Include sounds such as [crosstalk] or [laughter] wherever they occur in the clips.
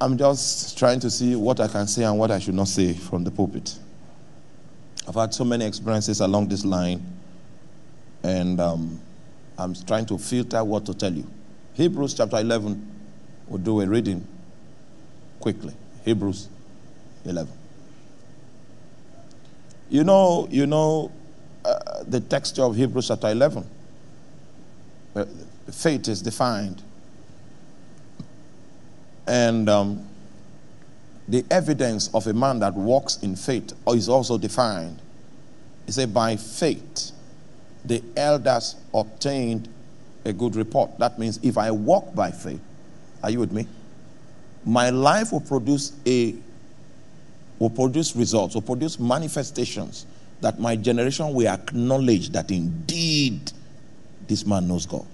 I'm just trying to see what I can say and what I should not say from the pulpit. I've had so many experiences along this line, and um, I'm trying to filter what to tell you. Hebrews chapter 11, we'll do a reading quickly. Hebrews 11. You know, you know uh, the texture of Hebrews chapter 11. Uh, faith is defined. And um, the evidence of a man that walks in faith is also defined. He said, By faith, the elders obtained a good report. That means if I walk by faith, are you with me? My life will produce a will produce results, will produce manifestations that my generation will acknowledge that indeed this man knows God.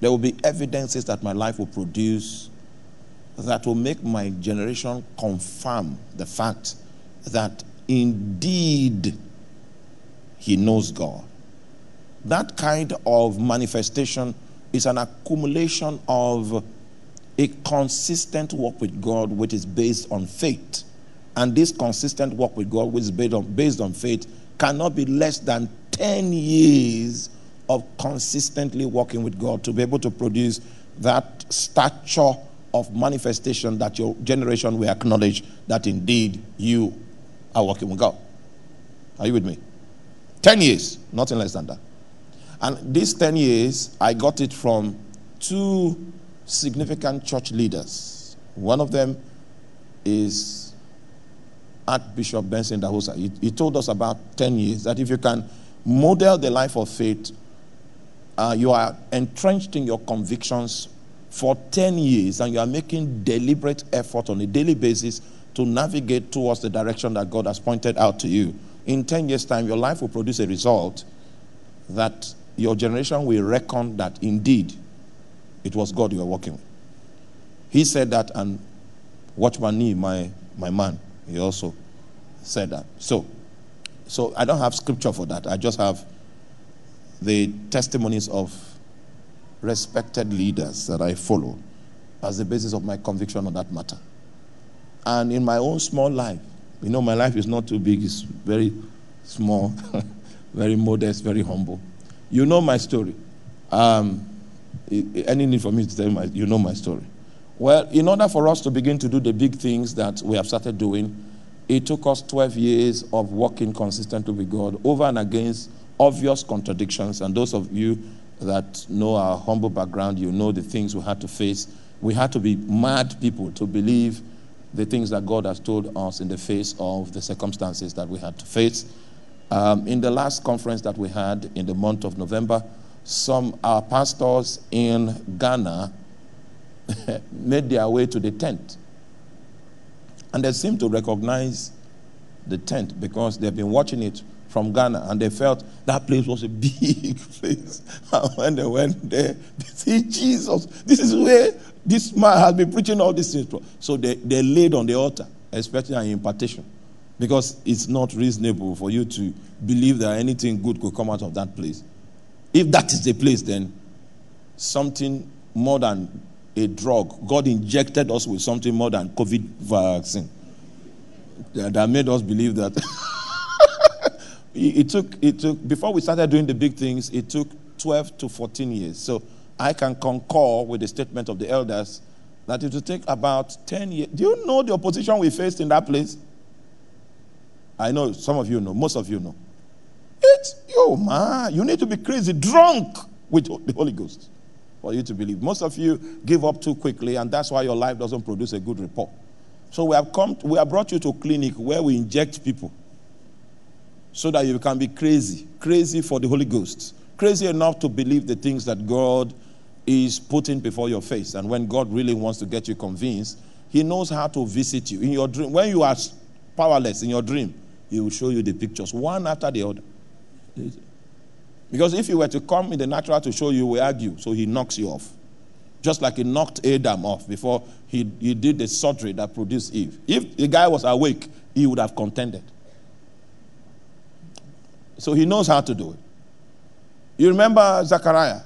There will be evidences that my life will produce that will make my generation confirm the fact that indeed he knows God. That kind of manifestation is an accumulation of a consistent walk with God, which is based on faith. And this consistent walk with God, which is based on, based on faith, cannot be less than 10 years of consistently walking with God to be able to produce that stature of manifestation that your generation will acknowledge that indeed you are working with God. Are you with me? 10 years, nothing less than that. And these 10 years, I got it from two significant church leaders. One of them is Archbishop Benson Idahosa. He, he told us about 10 years that if you can model the life of faith, uh, you are entrenched in your convictions for 10 years and you are making deliberate effort on a daily basis to navigate towards the direction that God has pointed out to you. In 10 years' time, your life will produce a result that your generation will reckon that indeed it was God you were working with. He said that, and Watchman Nee, my, my man, he also said that. So, so I don't have scripture for that. I just have the testimonies of respected leaders that I follow as the basis of my conviction on that matter. And in my own small life, you know, my life is not too big, it's very small, [laughs] very modest, very humble. You know my story. Um, any need for me to tell you, my, you know my story. Well, in order for us to begin to do the big things that we have started doing, it took us 12 years of working consistently with God over and against obvious contradictions. And those of you that know our humble background, you know the things we had to face. We had to be mad people to believe the things that God has told us in the face of the circumstances that we had to face. Um, in the last conference that we had in the month of November, some our pastors in Ghana [laughs] made their way to the tent. And they seemed to recognize the tent because they've been watching it from Ghana and they felt that place was a [laughs] big place. And when they went there, they see Jesus. This is where this man has been preaching all these things. So they, they laid on the altar, especially an impartation. Because it's not reasonable for you to believe that anything good could come out of that place. If that is the place, then something more than a drug. God injected us with something more than COVID vaccine that made us believe that. [laughs] it took, it took, before we started doing the big things, it took 12 to 14 years. So I can concur with the statement of the elders that it will take about 10 years. Do you know the opposition we faced in that place? I know some of you know, most of you know. It's, yo, man, you need to be crazy, drunk with the Holy Ghost for you to believe. Most of you give up too quickly, and that's why your life doesn't produce a good report. So we have come, we have brought you to a clinic where we inject people so that you can be crazy, crazy for the Holy Ghost, crazy enough to believe the things that God is putting before your face. And when God really wants to get you convinced, He knows how to visit you in your dream. When you are powerless in your dream, He will show you the pictures one after the other. Because if he were to come in the natural to show you, we argue. So he knocks you off. Just like he knocked Adam off before he, he did the surgery that produced Eve. If the guy was awake, he would have contended. So he knows how to do it. You remember Zechariah?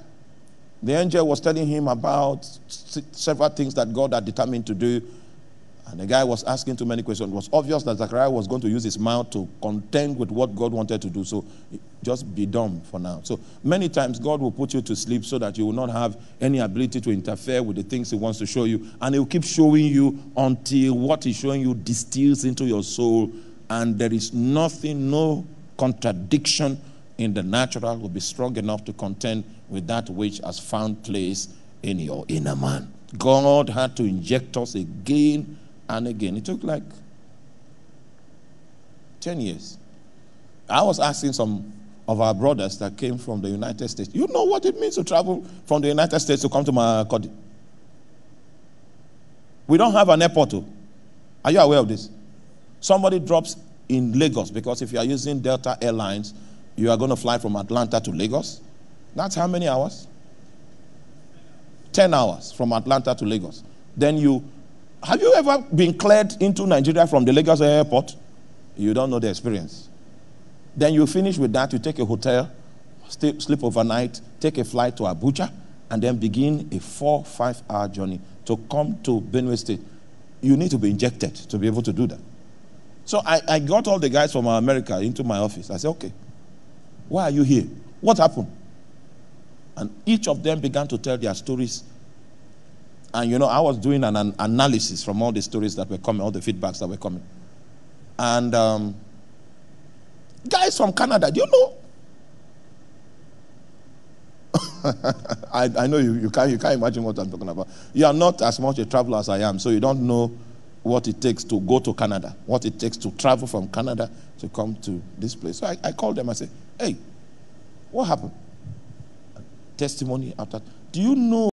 The angel was telling him about several things that God had determined to do And the guy was asking too many questions. It was obvious that Zechariah was going to use his mouth to contend with what God wanted to do. So just be dumb for now. So many times God will put you to sleep so that you will not have any ability to interfere with the things He wants to show you. And He will keep showing you until what He's showing you distills into your soul. And there is nothing, no contradiction in the natural will be strong enough to contend with that which has found place in your inner man. God had to inject us again and again. It took like 10 years. I was asking some of our brothers that came from the United States, you know what it means to travel from the United States to come to Makurdi? We don't have an airport. Oh. Are you aware of this? Somebody drops in Lagos because if you are using Delta Airlines, you are going to fly from Atlanta to Lagos. That's how many hours? 10 hours from Atlanta to Lagos. Then you have you ever been cleared into Nigeria from the Lagos airport? You don't know the experience. Then you finish with that, you take a hotel, stay, sleep overnight, take a flight to Abuja, and then begin a four, five hour journey to come to Benue State. You need to be injected to be able to do that. So I, I got all the guys from America into my office. I said, okay, why are you here? What happened? And each of them began to tell their stories and you know, I was doing an, an analysis from all the stories that were coming, all the feedbacks that were coming. And um, guys from Canada, do you know? [laughs] I, I, know you, you, can't, you can't imagine what I'm talking about. You are not as much a traveler as I am, so you don't know what it takes to go to Canada, what it takes to travel from Canada to come to this place. So I, I called them, I said, hey, what happened? Testimony after. Do you know